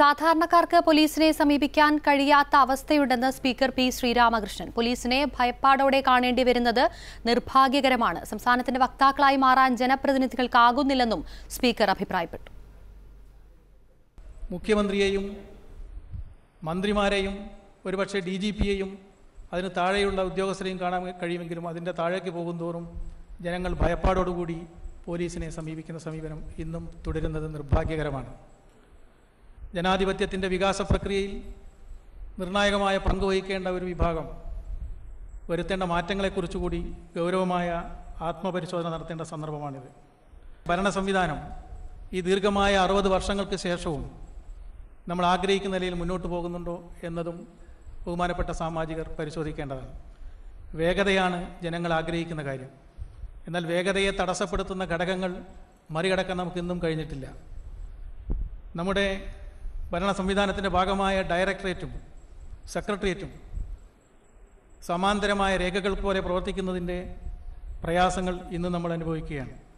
സാധാരണക്കാർക്ക് പോലീസിനെ സമീപിക്കാൻ കഴിയാത്ത അവസ്ഥയുണ്ടെന്ന് സ്പീക്കർ പി ശ്രീരാമകൃഷ്ണൻ. പോലീസിനെ ഭയപ്പാടോടെ കാണേണ്ടി വരുന്നത് നിർഭാഗ്യകരമാണ്. സംസ്ഥാനത്തിന്റെ വക്താക്കളായി മാറാൻ ജനപ്രതിനിധികൾക്കാകുന്നില്ലെന്നും സ്പീക്കർ അഭിപ്രായപ്പെട്ടു. മുഖ്യമന്ത്രിയെയും മന്ത്രിമാരെയും ഒരുപക്ഷെ ഡി ജി പിയെയും അതിന് താഴെയുള്ള ഉദ്യോഗസ്ഥരെയും കാണാൻ കഴിയുമെങ്കിലും അതിന്റെ താഴേക്ക് പോകുന്തോറും ജനങ്ങൾ ഭയപ്പാടോടുകൂടി പോലീസിനെ സമീപിക്കുന്ന സമീപനം ഇന്നും തുടരുന്നത് നിർഭാഗ്യകരമാണ്. ജനാധിപത്യത്തിന്റെ വികാസ പ്രക്രിയയിൽ നിർണായകമായ പങ്ക് വഹിക്കേണ്ട ഒരു വിഭാഗം വരുത്തേണ്ട മാറ്റങ്ങളെക്കുറിച്ചുകൂടി ഗൗരവമായ ആത്മപരിശോധന നടത്തേണ്ട സന്ദർഭമാണിത്. ഭരണ സംവിധാനം ഈ ദീർഘമായ അറുപത് വർഷങ്ങൾക്ക് ശേഷവും നമ്മൾ ആഗ്രഹിക്കുന്ന നിലയിൽ മുന്നോട്ട് പോകുന്നുണ്ടോ എന്നതും ബഹുമാനപ്പെട്ട സാമാജികർ പരിശോധിക്കേണ്ടതാണ്. വേഗതയാണ് ജനങ്ങൾ ആഗ്രഹിക്കുന്ന കാര്യം. എന്നാൽ വേഗതയെ തടസ്സപ്പെടുത്തുന്ന ഘടകങ്ങൾ മറികടക്കാൻ നമുക്ക് ഇന്നും കഴിഞ്ഞിട്ടില്ല. നമ്മുടെ ഭരണ സംവിധാനത്തിന്റെ ഭാഗമായ ഡയറക്ടറേറ്റും സെക്രട്ടേറിയറ്റും സമാന്തരമായ രേഖകൾ പോലെ പ്രവർത്തിക്കുന്നതിന്റെ പ്രയാസങ്ങൾ ഇന്ന് നമ്മൾ അനുഭവിക്കുകയാണ്.